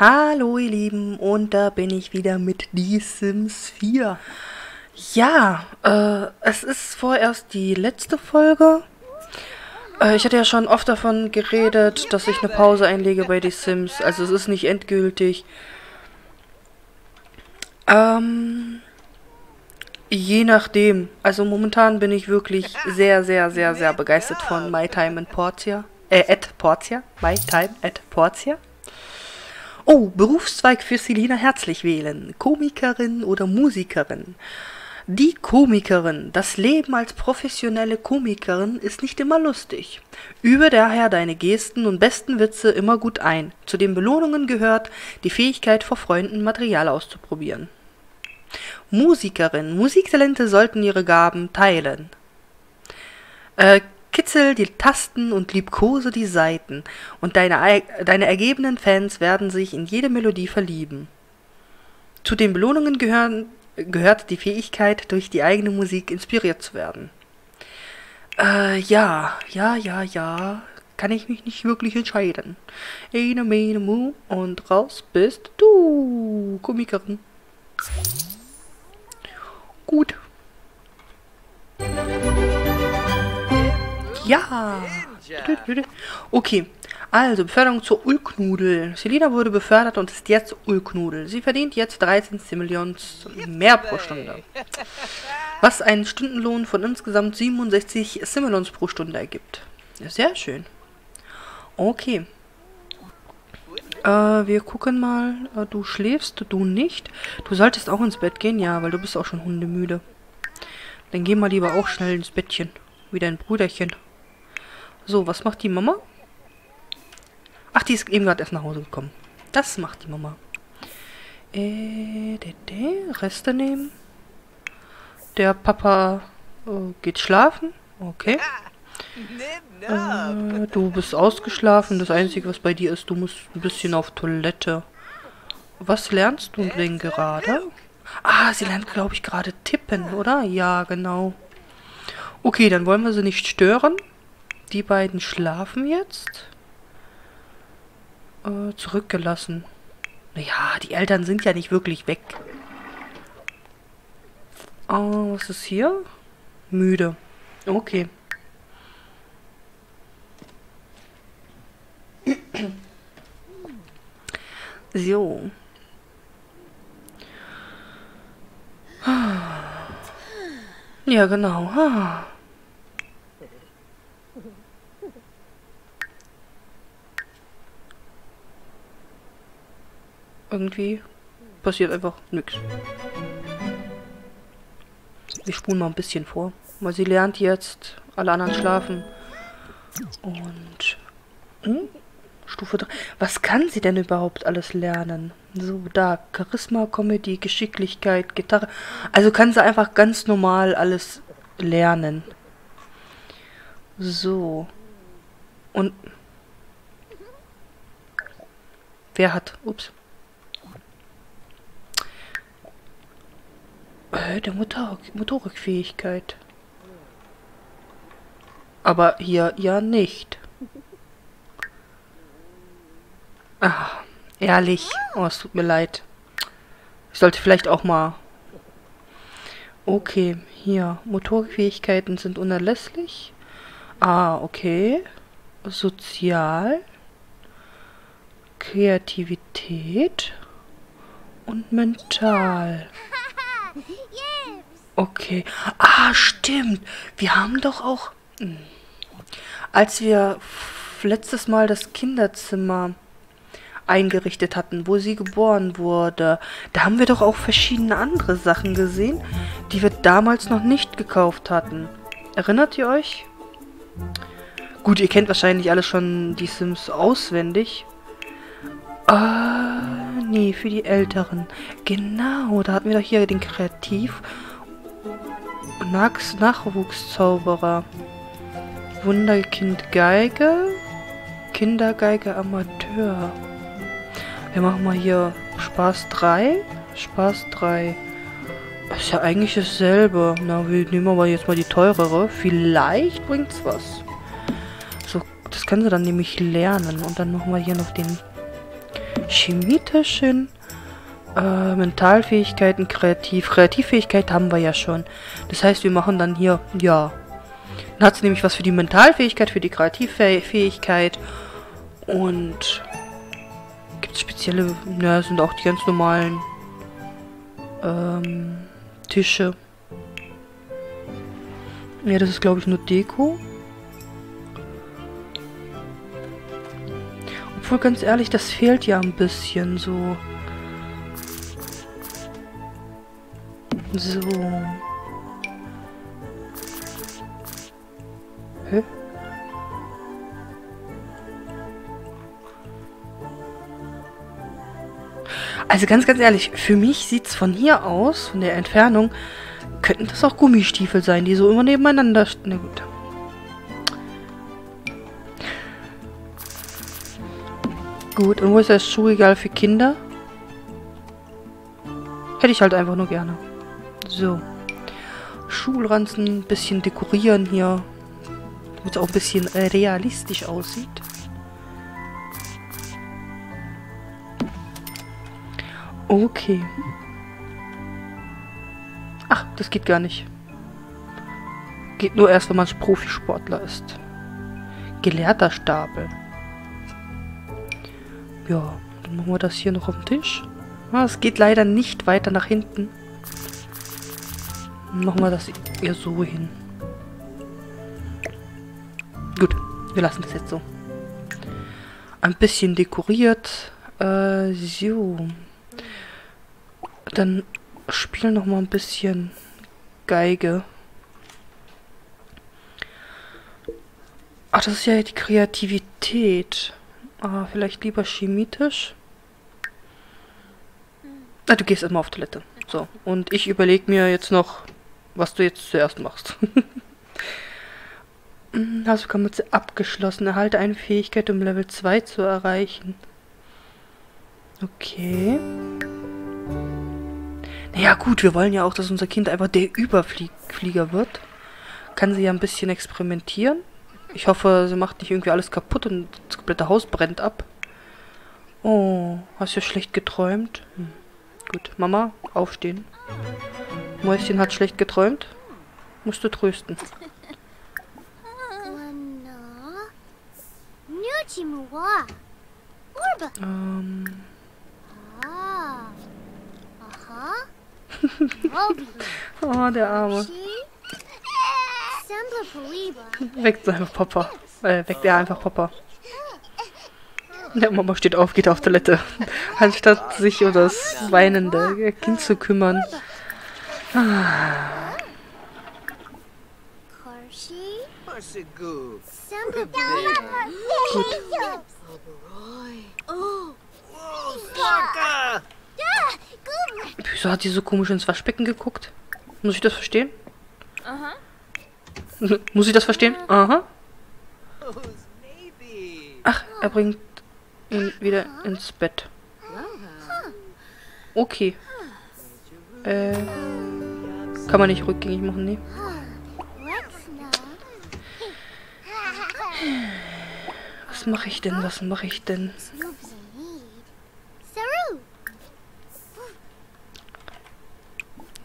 Hallo ihr Lieben und da bin ich wieder mit Die Sims 4. Ja, äh, es ist vorerst die letzte Folge. Äh, ich hatte ja schon oft davon geredet, dass ich eine Pause einlege bei Die Sims. Also es ist nicht endgültig. Ähm, je nachdem. Also momentan bin ich wirklich sehr, sehr, sehr, sehr begeistert von My Time in Portia. Äh, at Portia. My Time at Portia. Oh, Berufszweig für Selina herzlich wählen. Komikerin oder Musikerin. Die Komikerin. Das Leben als professionelle Komikerin ist nicht immer lustig. Übe daher deine Gesten und besten Witze immer gut ein. Zu den Belohnungen gehört die Fähigkeit, vor Freunden Material auszuprobieren. Musikerin. Musiktalente sollten ihre Gaben teilen. Äh, kitzel die Tasten und liebkose die Saiten, und deine, deine ergebenen Fans werden sich in jede Melodie verlieben. Zu den Belohnungen gehören, gehört die Fähigkeit, durch die eigene Musik inspiriert zu werden. Äh, ja, ja, ja, ja, kann ich mich nicht wirklich entscheiden. Eine, meine, mu, und raus bist du, Komikerin. Gut. Ja. Okay, also Beförderung zur Ulknudel. Selina wurde befördert und ist jetzt Ulknudel. Sie verdient jetzt 13 Simoleons mehr pro Stunde. Was einen Stundenlohn von insgesamt 67 Simoleons pro Stunde ergibt. Sehr schön. Okay. Äh, wir gucken mal. Äh, du schläfst, du nicht. Du solltest auch ins Bett gehen, ja, weil du bist auch schon hundemüde. Dann geh mal lieber auch schnell ins Bettchen. Wie dein Brüderchen. So, was macht die Mama? Ach, die ist eben gerade erst nach Hause gekommen. Das macht die Mama. Äh, de, de, Reste nehmen. Der Papa äh, geht schlafen. Okay. Äh, du bist ausgeschlafen. Das Einzige, was bei dir ist, du musst ein bisschen auf Toilette. Was lernst du denn gerade? Ah, sie lernt, glaube ich, gerade tippen, oder? Ja, genau. Okay, dann wollen wir sie nicht stören. Die beiden schlafen jetzt. Äh, zurückgelassen. Naja, die Eltern sind ja nicht wirklich weg. Oh, was ist hier? Müde. Okay. So. Ja, genau. Irgendwie passiert einfach nichts. Wir spulen mal ein bisschen vor. Weil sie lernt jetzt, alle anderen schlafen. Und... Hm? Stufe 3. Was kann sie denn überhaupt alles lernen? So, da. Charisma, Comedy, Geschicklichkeit, Gitarre. Also kann sie einfach ganz normal alles lernen. So. Und... Wer hat... Ups. Äh, der Motor Motorikfähigkeit. Aber hier ja nicht. Ah, ehrlich. Oh, es tut mir leid. Ich sollte vielleicht auch mal... Okay, hier. Motorfähigkeiten sind unerlässlich. Ah, okay. Sozial. Kreativität. Und mental. Okay. Ah, stimmt. Wir haben doch auch... Hm, als wir letztes Mal das Kinderzimmer eingerichtet hatten, wo sie geboren wurde, da haben wir doch auch verschiedene andere Sachen gesehen, die wir damals noch nicht gekauft hatten. Erinnert ihr euch? Gut, ihr kennt wahrscheinlich alle schon die Sims auswendig. Ah, nee, für die Älteren. Genau, da hatten wir doch hier den Kreativ- Max Nachwuchszauberer. Wunderkind Geige. Kindergeige Amateur. Wir machen mal hier Spaß 3. Spaß 3. Das ist ja eigentlich dasselbe. Na, wir nehmen aber jetzt mal die teurere. Vielleicht bringt's was. So, das kann sie dann nämlich lernen. Und dann machen wir hier noch den Chemietisch. Äh, Mentalfähigkeiten, Kreativ. Kreativfähigkeit haben wir ja schon. Das heißt, wir machen dann hier, ja. Dann hat sie nämlich was für die Mentalfähigkeit, für die Kreativfähigkeit. Und gibt es spezielle, ja, sind auch die ganz normalen ähm, Tische. Ja, das ist glaube ich nur Deko. Obwohl, ganz ehrlich, das fehlt ja ein bisschen so. So. Hä? Also ganz, ganz ehrlich, für mich sieht es von hier aus, von der Entfernung, könnten das auch Gummistiefel sein, die so immer nebeneinander... Na gut. Gut, und wo ist das Schuhregal für Kinder? Hätte ich halt einfach nur gerne. So. Schulranzen, ein bisschen dekorieren hier. Damit es auch ein bisschen realistisch aussieht. Okay. Ach, das geht gar nicht. Geht nur erst, wenn man Profisportler ist. Gelehrter Stapel. Ja, dann machen wir das hier noch auf den Tisch. Ah, es geht leider nicht weiter nach hinten. Machen wir das eher so hin. Gut, wir lassen das jetzt so. Ein bisschen dekoriert. Äh, so. Dann spiel noch mal ein bisschen Geige. Ach, das ist ja die Kreativität. Ah, vielleicht lieber chemietisch. Ah, du gehst immer auf Toilette. So, und ich überlege mir jetzt noch, was du jetzt zuerst machst. Hausaufgabe abgeschlossen. Erhalte eine Fähigkeit, um Level 2 zu erreichen. Okay. Naja gut, wir wollen ja auch, dass unser Kind einfach der Überflieger wird. Kann sie ja ein bisschen experimentieren. Ich hoffe, sie macht nicht irgendwie alles kaputt und das komplette Haus brennt ab. Oh, hast du schlecht geträumt? Hm. Gut, Mama, aufstehen. Mäuschen hat schlecht geträumt. Musst du trösten. Ähm. oh, der Arme. Weckt einfach Papa. Äh, weckt er einfach Papa. Der Mama steht auf, geht auf Toilette. Anstatt sich um das weinende Kind zu kümmern. Gut. Wieso hat sie so komisch ins Waschbecken geguckt? Muss ich das verstehen? Aha. Muss ich das verstehen? Aha. Ach, er bringt ihn wieder ins Bett. Okay. Äh, kann man nicht rückgängig machen, nee. Was mache ich denn? Was mache ich denn?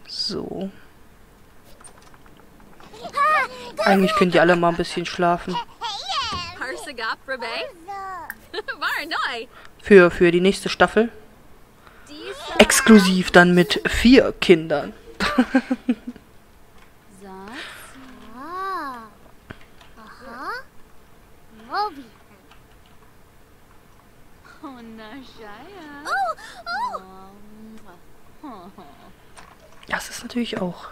So. Eigentlich können die alle mal ein bisschen schlafen. Für, für die nächste Staffel. Exklusiv dann mit vier Kindern. Das ist natürlich auch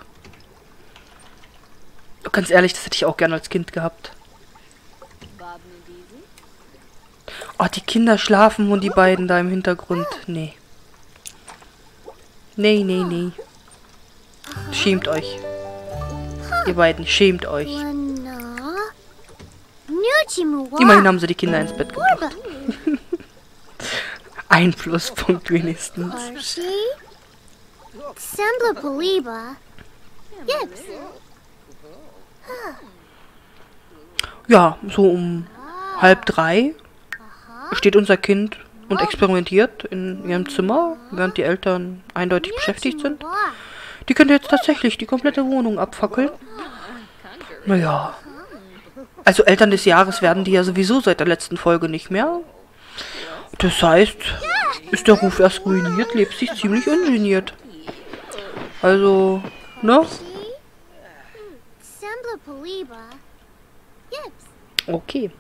Ganz ehrlich, das hätte ich auch gerne als Kind gehabt. Oh, die Kinder schlafen und die beiden da im Hintergrund. Nee. Nee, nee, nee. Schämt euch. Ihr beiden, schämt euch. Immerhin haben sie die Kinder ins Bett gebracht. Ein Pluspunkt wenigstens. Ja, so um halb drei steht unser Kind und experimentiert in ihrem Zimmer, während die Eltern eindeutig beschäftigt sind. Die könnte jetzt tatsächlich die komplette Wohnung abfackeln. Naja. Also Eltern des Jahres werden die ja sowieso seit der letzten Folge nicht mehr. Das heißt, ist der Ruf erst ruiniert, lebt sich ziemlich ungeniert. Also, ne? Okay.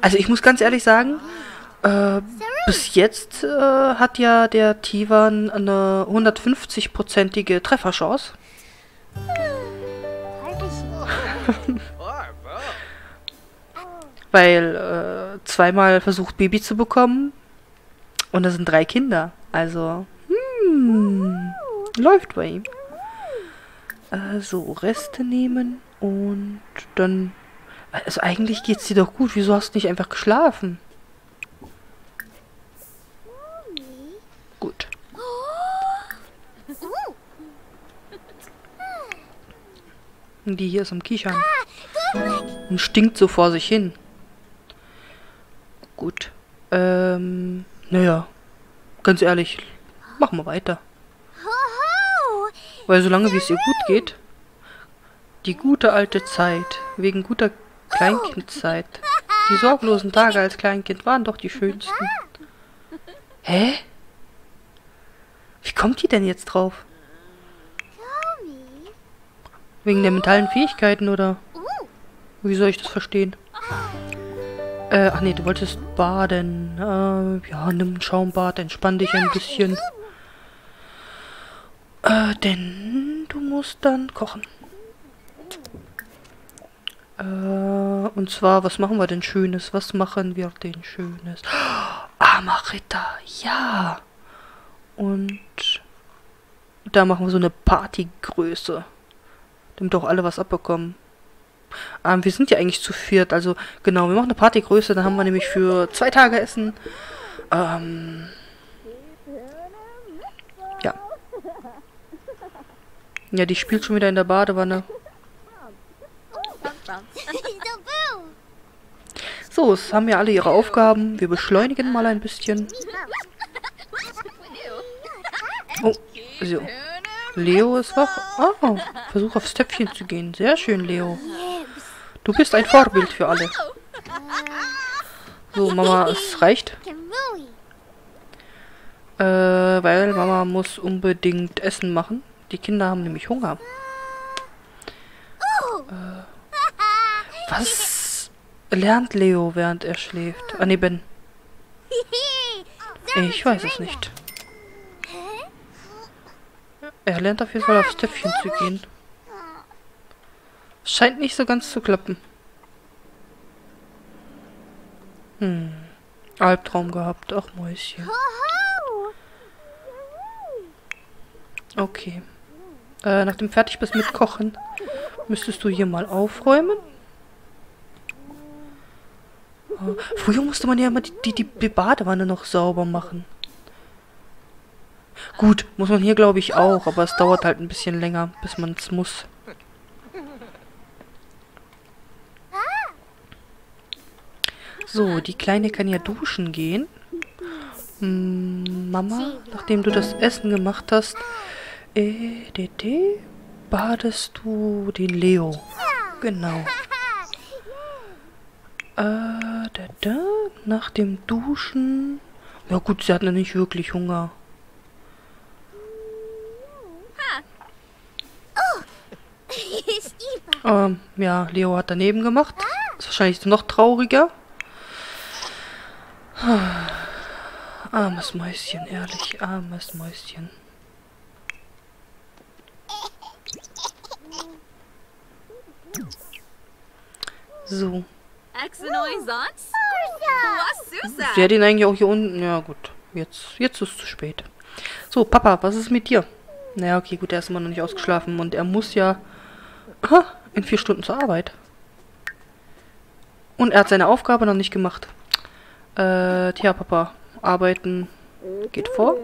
Also ich muss ganz ehrlich sagen, äh, bis jetzt äh, hat ja der Tivan eine 150-prozentige Trefferchance. Weil äh, zweimal versucht Baby zu bekommen und das sind drei Kinder. Also, hm, läuft bei ihm. Also Reste nehmen und dann... Also eigentlich geht's dir doch gut. Wieso hast du nicht einfach geschlafen? Gut. Die hier ist am Kichern. Und stinkt so vor sich hin. Gut. Ähm, naja. Ganz ehrlich, machen wir weiter. Weil solange wie es ihr gut geht, die gute alte Zeit, wegen guter Kleinkindzeit, die sorglosen Tage als Kleinkind waren doch die schönsten. Hä? Wie kommt die denn jetzt drauf? Wegen der mentalen Fähigkeiten, oder? Wie soll ich das verstehen? Äh, ach nee, du wolltest baden. Äh, ja, nimm ein Schaumbad, entspann dich ein bisschen. Äh, denn du musst dann kochen. Äh, und zwar, was machen wir denn Schönes? Was machen wir denn Schönes? Amarita, ja. Und da machen wir so eine Partygröße. Damit auch alle was abbekommen. Ähm, wir sind ja eigentlich zu viert, also genau, wir machen eine Partygröße, dann haben wir nämlich für zwei Tage Essen. Ähm, ja. Ja, die spielt schon wieder in der Badewanne. So, es haben ja alle ihre Aufgaben. Wir beschleunigen mal ein bisschen. Oh, so. Leo ist wach. Oh, versuch aufs Töpfchen zu gehen. Sehr schön, Leo. Du bist ein Vorbild für alle. So, Mama, es reicht. Äh, weil Mama muss unbedingt Essen machen. Die Kinder haben nämlich Hunger. Äh, was lernt Leo, während er schläft? Ah, ne, Ben. Ich weiß es nicht. Er lernt auf jeden Fall aufs Töpfchen zu gehen. Scheint nicht so ganz zu klappen. Hm. Albtraum gehabt. Ach, Mäuschen. Okay. Äh, nachdem fertig bist mit Kochen, müsstest du hier mal aufräumen. Oh, früher musste man ja immer die, die, die Badewanne noch sauber machen. Gut, muss man hier glaube ich auch, aber es dauert halt ein bisschen länger, bis man es muss. So, die Kleine kann ja duschen gehen. Hm, Mama, nachdem du das Essen gemacht hast, äh, de, de, badest du den Leo. Genau. Äh, da, nach dem Duschen... Ja gut, sie hat noch nicht wirklich Hunger. Ähm, ja, Leo hat daneben gemacht. Ist wahrscheinlich noch trauriger. Armes Mäuschen, ehrlich, armes Mäuschen. So. Sie hat ihn eigentlich auch hier unten. Ja, gut. Jetzt, jetzt ist es zu spät. So, Papa, was ist mit dir? Naja, okay, gut, er ist immer noch nicht ausgeschlafen und er muss ja in vier Stunden zur Arbeit. Und er hat seine Aufgabe noch nicht gemacht. Äh, tja, Papa, arbeiten geht vor.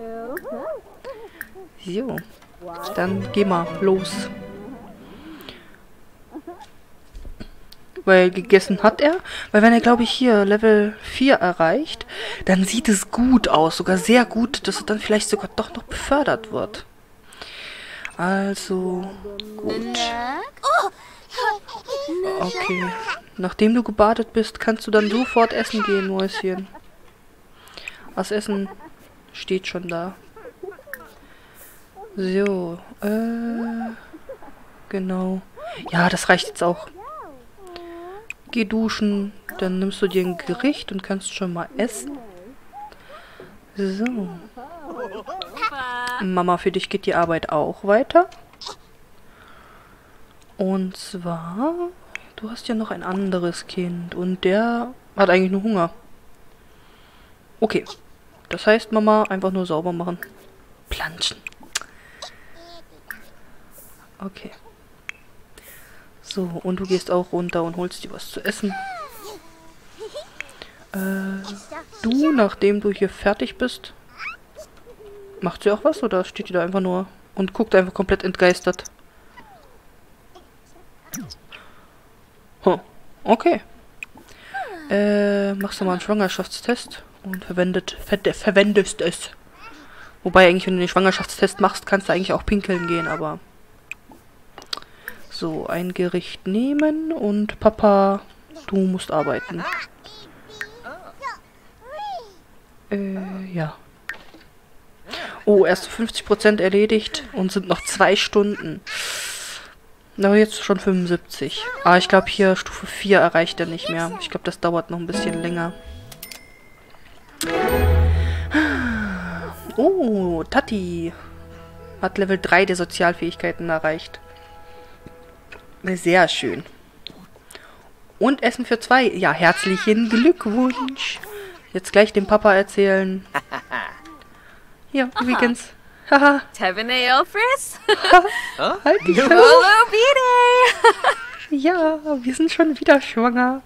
So, dann geh mal los. Weil gegessen hat er. Weil wenn er, glaube ich, hier Level 4 erreicht, dann sieht es gut aus. Sogar sehr gut, dass er dann vielleicht sogar doch noch befördert wird. Also, gut. Okay. Nachdem du gebadet bist, kannst du dann sofort essen gehen, Mäuschen. Das Essen steht schon da. So, äh... Genau. Ja, das reicht jetzt auch. Geh duschen, dann nimmst du dir ein Gericht und kannst schon mal essen. So. Mama, für dich geht die Arbeit auch weiter. Und zwar, du hast ja noch ein anderes Kind und der hat eigentlich nur Hunger. Okay. Das heißt, Mama, einfach nur sauber machen. Planschen. Okay. So, und du gehst auch runter und holst dir was zu essen. Äh, du, nachdem du hier fertig bist, macht sie auch was oder steht die da einfach nur und guckt einfach komplett entgeistert? Huh. Okay. Äh, machst du mal einen Schwangerschaftstest und verwendet, ver verwendest es. Wobei eigentlich, wenn du den Schwangerschaftstest machst, kannst du eigentlich auch pinkeln gehen, aber... So, ein Gericht nehmen und Papa, du musst arbeiten. Äh, ja. Oh, erst 50% erledigt und sind noch zwei Stunden. Na, jetzt schon 75. Ah, ich glaube hier Stufe 4 erreicht er nicht mehr. Ich glaube, das dauert noch ein bisschen länger. Oh, Tati. Hat Level 3 der Sozialfähigkeiten erreicht. Sehr schön. Und Essen für zwei. Ja, herzlichen Glückwunsch. Jetzt gleich dem Papa erzählen. Ja, übrigens. Haha. Tevene Elfris? halt die. Ja, wir sind schon wieder schwanger.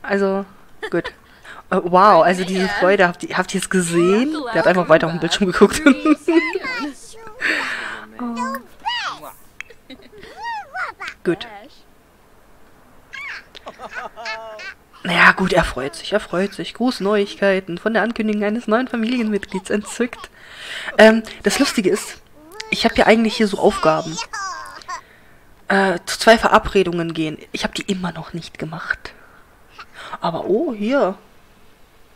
Also, gut. Uh, wow, also diese Freude, habt ihr, habt ihr es gesehen? Der hat einfach weiter auf den Bildschirm geguckt. oh. Gut. Naja, gut, er freut sich, er freut sich. Grußneuigkeiten von der Ankündigung eines neuen Familienmitglieds entzückt. Ähm, das Lustige ist, ich habe ja eigentlich hier so Aufgaben. Äh, zu zwei Verabredungen gehen. Ich habe die immer noch nicht gemacht. Aber oh, hier.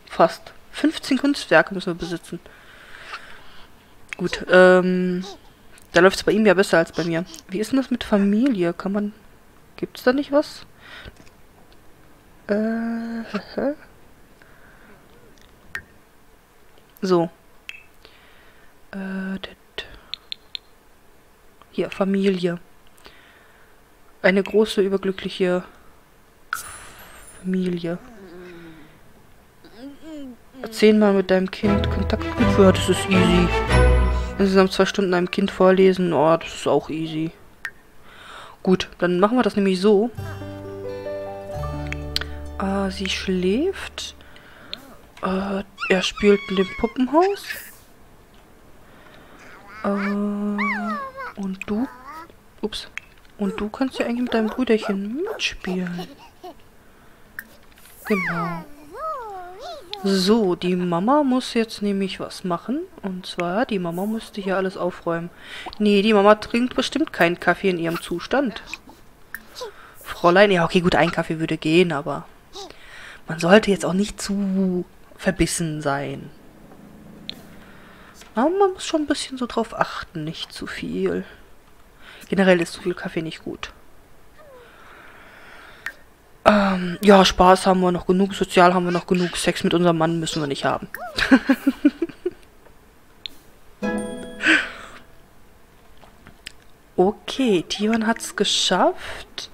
Fast. 15 Kunstwerke müssen wir besitzen. Gut, ähm... Da läuft es bei ihm ja besser als bei mir. Wie ist denn das mit Familie? Kann man... Gibt es da nicht was? Äh... so. Äh, Hier, Familie. Eine große, überglückliche Familie. Zehnmal mit deinem Kind Kontakt. Ja, das ist easy. Insgesamt zwei Stunden einem Kind vorlesen. Oh, das ist auch easy. Gut, dann machen wir das nämlich so. Äh, sie schläft. Äh, er spielt in dem Puppenhaus. Äh, und du... Ups. Und du kannst ja eigentlich mit deinem Brüderchen mitspielen. Genau. So, die Mama muss jetzt nämlich was machen. Und zwar, die Mama musste hier alles aufräumen. Nee, die Mama trinkt bestimmt keinen Kaffee in ihrem Zustand. Fräulein, ja okay, gut, ein Kaffee würde gehen, aber man sollte jetzt auch nicht zu verbissen sein. Aber man muss schon ein bisschen so drauf achten, nicht zu viel. Generell ist zu viel Kaffee nicht gut. Ähm, ja, Spaß haben wir noch genug, sozial haben wir noch genug, Sex mit unserem Mann müssen wir nicht haben. okay, Tion hat es geschafft.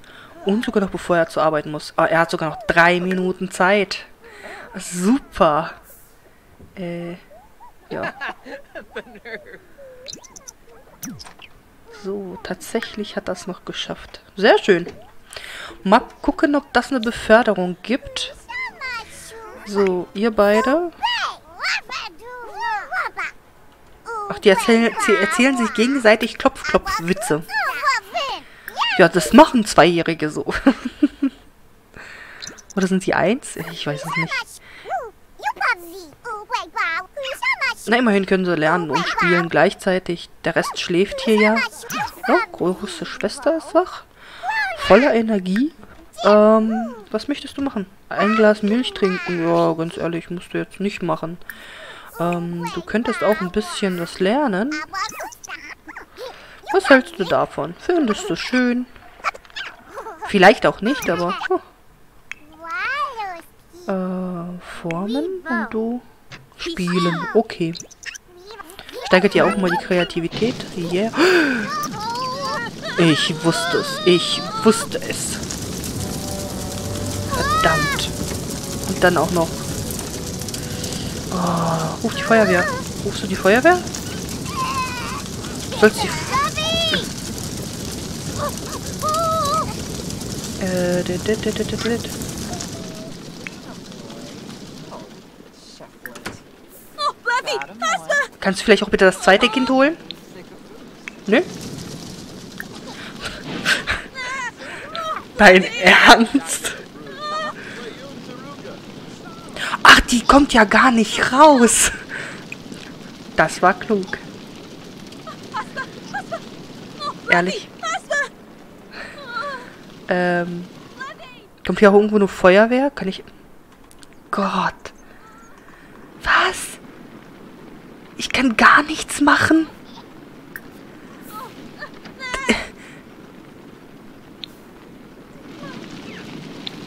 Und sogar noch bevor er zu arbeiten muss. Oh, er hat sogar noch drei Minuten Zeit. Super. Äh, ja. So, tatsächlich hat das noch geschafft. Sehr schön. Mal gucken, ob das eine Beförderung gibt. So, ihr beide. Ach, die erzählen, erzählen sich gegenseitig Klopf-Klopf-Witze. Ja, das machen Zweijährige so. Oder sind sie eins? Ich weiß es nicht. Na, immerhin können sie lernen und spielen gleichzeitig. Der Rest schläft hier ja. Oh, große Schwester ist wach. Voller Energie. Ähm, was möchtest du machen? Ein Glas Milch trinken? Ja, ganz ehrlich, musst du jetzt nicht machen. Ähm, du könntest auch ein bisschen was lernen. Was hältst du davon? Findest du schön? Vielleicht auch nicht, aber... Oh. Äh, Formen und du spielen. Okay. Steigert ja auch mal die Kreativität. Yeah. Ich wusste es. Ich wusste es. Verdammt. Und dann auch noch. Oh, ruf die Feuerwehr. Rufst du die Feuerwehr? Sollst die... Äh, dit, dit, dit, dit, dit. Kannst du vielleicht auch bitte das zweite Kind holen? Nö? Dein Ernst? Ach, die kommt ja gar nicht raus. Das war klug. Ehrlich. Ähm. Kommt hier auch irgendwo eine Feuerwehr? Kann ich... Gott. Was? Ich kann gar nichts machen.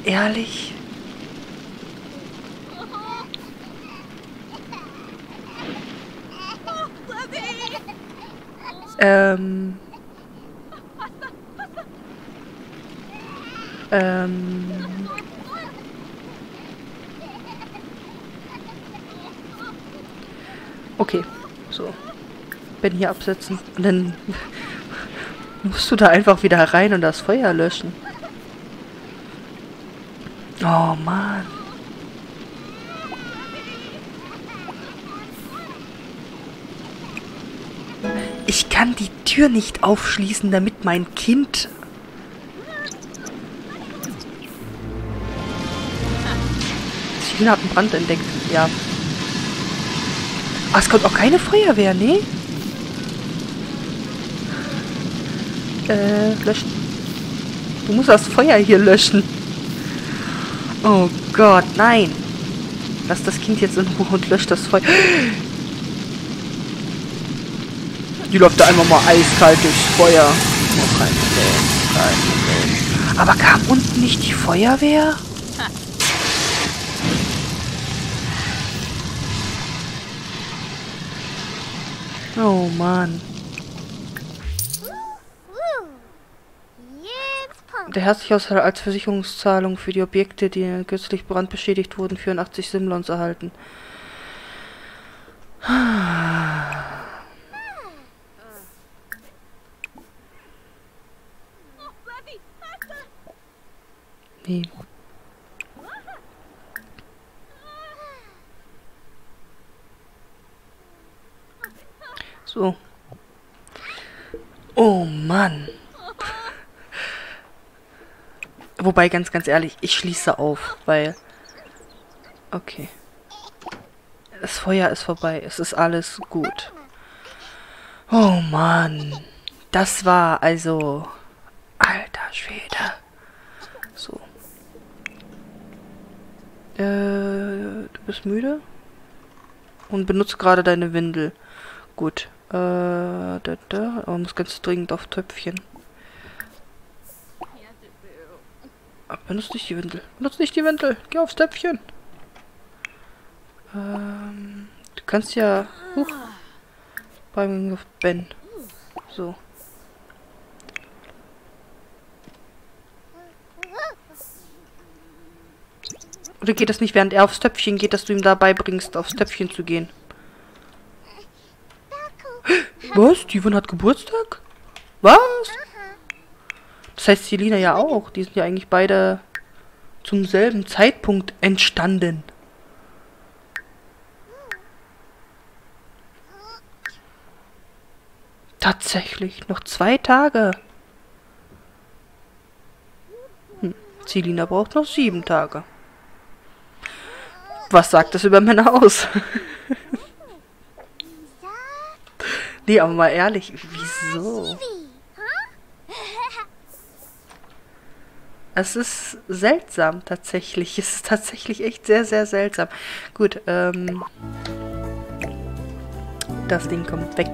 Ehrlich? Ähm. Ähm. Okay, so. Ben hier absetzen. Und dann musst du da einfach wieder rein und das Feuer löschen. Oh Mann. Ich kann die Tür nicht aufschließen, damit mein Kind... Selina hat einen Brand entdeckt, ja. Ah, es kommt auch keine Feuerwehr, ne? Äh, löschen. Du musst das Feuer hier löschen. Oh Gott, nein. Lass das Kind jetzt in Ruhe und löscht das Feuer. Die läuft da einfach mal eiskalt durchs Feuer. Oh, kein Problem, kein Problem. Aber kam unten nicht die Feuerwehr? Oh Mann. Der Herzlichhaushalt als Versicherungszahlung für die Objekte, die kürzlich brandbeschädigt wurden, 84 Simlons erhalten. Nee. So. Oh Mann. Wobei, ganz, ganz ehrlich, ich schließe auf, weil... Okay. Das Feuer ist vorbei. Es ist alles gut. Oh Mann. Das war also... Alter Schwede. So. Äh, du bist müde? Und benutzt gerade deine Windel. Gut. Äh, da, da. Aber muss ganz dringend auf Töpfchen. benutzt nicht die Windel. Benutzt nicht die Windel. Geh aufs Töpfchen. Ähm, du kannst ja... Huch. Beim Ben. So. Oder geht das nicht, während er aufs Töpfchen geht, dass du ihm dabei bringst, aufs Töpfchen zu gehen? Was? Steven hat Geburtstag? Was? Das heißt Selina ja auch. Die sind ja eigentlich beide zum selben Zeitpunkt entstanden. Tatsächlich, noch zwei Tage. Hm, Selina braucht noch sieben Tage. Was sagt das über Männer aus? nee, aber mal ehrlich, wieso? Es ist seltsam, tatsächlich. Es ist tatsächlich echt sehr, sehr seltsam. Gut, ähm... Das Ding kommt weg.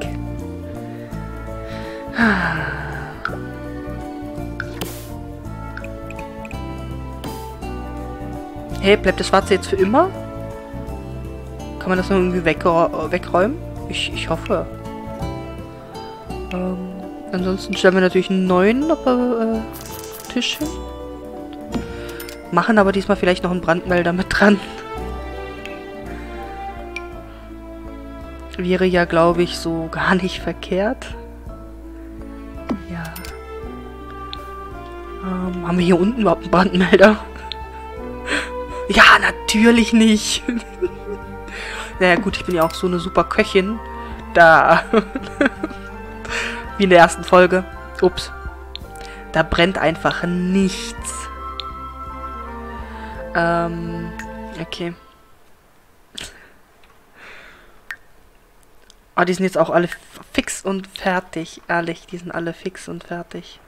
Hey, bleibt das Schwarze jetzt für immer? Kann man das noch irgendwie wegräumen? Ich, ich hoffe. Ähm, ansonsten stellen wir natürlich einen neuen äh, Tisch hin. Machen aber diesmal vielleicht noch einen Brandmelder mit dran. Wäre ja, glaube ich, so gar nicht verkehrt. Ja. Ähm, haben wir hier unten überhaupt einen Brandmelder? ja, natürlich nicht. naja, gut, ich bin ja auch so eine super Köchin. Da. Wie in der ersten Folge. Ups. Da brennt einfach nichts. Ähm, okay. Ah, die sind jetzt auch alle fix und fertig. Ehrlich, die sind alle fix und fertig.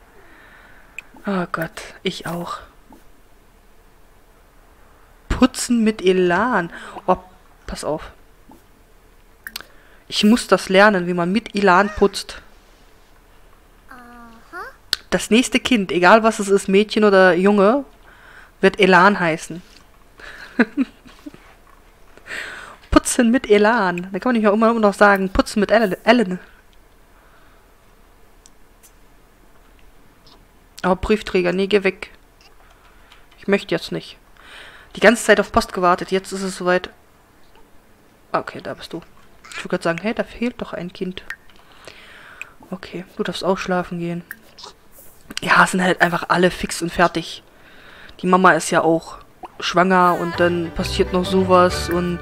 Oh Gott, ich auch. Putzen mit Elan. Oh, pass auf. Ich muss das lernen, wie man mit Elan putzt. Das nächste Kind, egal was es ist, Mädchen oder Junge, wird Elan heißen. putzen mit Elan. Da kann man nicht auch immer noch sagen, putzen mit Ellen. Aber Briefträger, nee, geh weg. Ich möchte jetzt nicht. Die ganze Zeit auf Post gewartet, jetzt ist es soweit. Okay, da bist du. Ich würde gerade sagen, hey, da fehlt doch ein Kind. Okay, du darfst auch schlafen gehen. Ja, sind halt einfach alle fix und fertig die Mama ist ja auch schwanger und dann passiert noch sowas und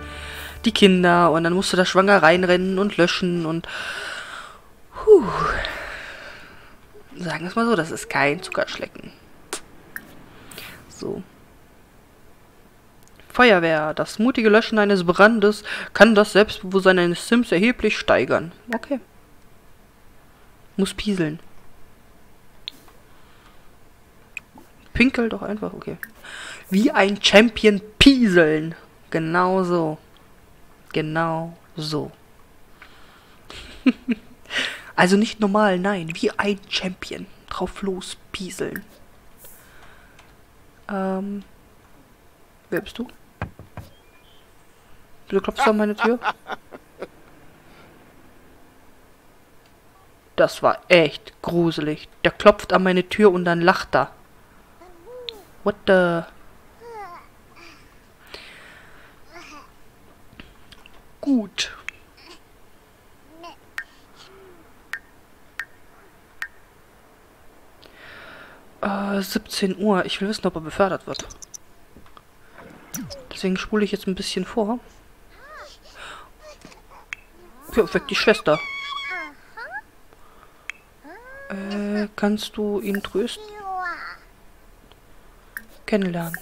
die Kinder und dann musst du da schwanger reinrennen und löschen und puh. Sagen wir es mal so, das ist kein Zuckerschlecken. So. Feuerwehr. Das mutige Löschen eines Brandes kann das Selbstbewusstsein eines Sims erheblich steigern. Okay. Muss pieseln. Pinkel doch einfach, okay. Wie ein Champion pieseln. Genau so. Genau so. also nicht normal, nein. Wie ein Champion. Drauf los pieseln. Ähm. Wer bist du? Wieso klopfst du an meine Tür? Das war echt gruselig. Der klopft an meine Tür und dann lacht er. What the... Gut. Äh, 17 Uhr. Ich will wissen, ob er befördert wird. Deswegen spule ich jetzt ein bisschen vor. Ja, weg die Schwester. Äh, kannst du ihn trösten? Kennenlernen.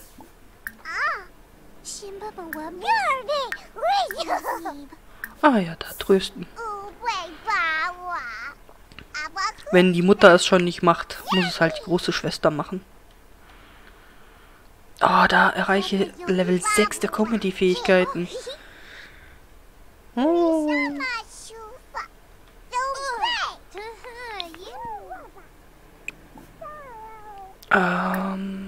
Ah ja, da trösten. Wenn die Mutter es schon nicht macht, muss es halt die große Schwester machen. Oh, da erreiche Level 6 der Comedy-Fähigkeiten. Oh. Ähm.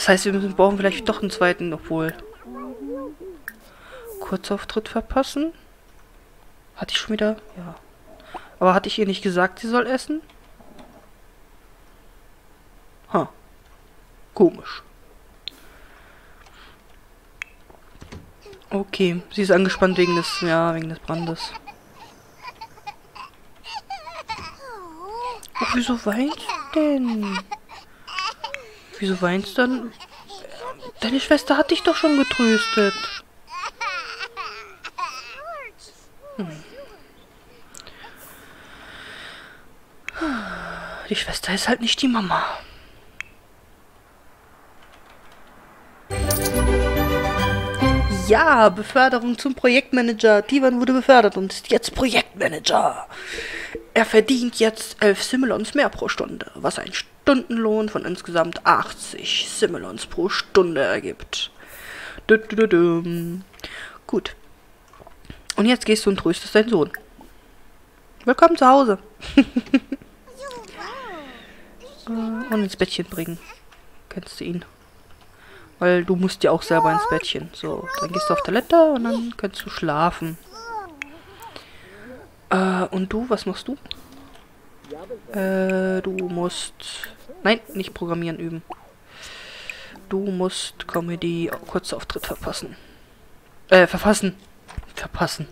Das heißt, wir müssen, brauchen vielleicht doch einen zweiten, obwohl... Kurzauftritt verpassen? Hatte ich schon wieder... Ja. Aber hatte ich ihr nicht gesagt, sie soll essen? Ha. Komisch. Okay, sie ist angespannt wegen des, ja, wegen des Brandes. Oh, wieso weinst du denn? Wieso weinst du dann? Deine Schwester hat dich doch schon getröstet. Die Schwester ist halt nicht die Mama. Ja, Beförderung zum Projektmanager. Divan wurde befördert und ist jetzt Projektmanager. Er verdient jetzt 11 Similons mehr pro Stunde, was ein Stundenlohn von insgesamt 80 Similons pro Stunde ergibt. Du, du, du, Gut. Und jetzt gehst du und tröstest deinen Sohn. Willkommen zu Hause. Äh, und ins Bettchen bringen. Kennst du ihn? Weil du musst ja auch selber ins Bettchen. So, dann gehst du auf Toilette und dann kannst du schlafen. Äh, und du, was machst du? Äh, du musst... Nein, nicht programmieren üben. Du musst Comedy Kurzauftritt verpassen. Äh, verfassen. Verpassen.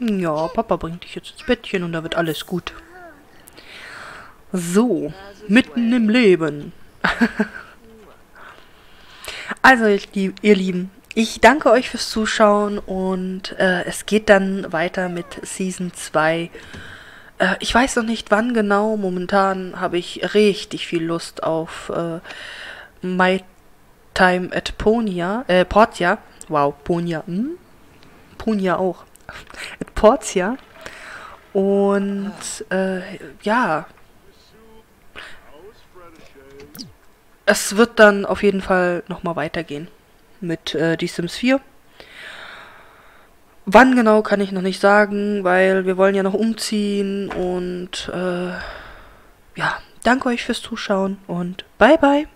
Ja, Papa bringt dich jetzt ins Bettchen und da wird alles gut. So, mitten im Leben. also, ihr Lieben, ich danke euch fürs Zuschauen und äh, es geht dann weiter mit Season 2. Äh, ich weiß noch nicht wann genau. Momentan habe ich richtig viel Lust auf äh, My Time at Ponia. Äh, Portia. Wow, Ponia. Hm? Ponia auch. at Portia. Und äh, ja, es wird dann auf jeden Fall nochmal weitergehen mit äh, Die Sims 4. Wann genau kann ich noch nicht sagen, weil wir wollen ja noch umziehen und äh, ja, danke euch fürs Zuschauen und bye bye.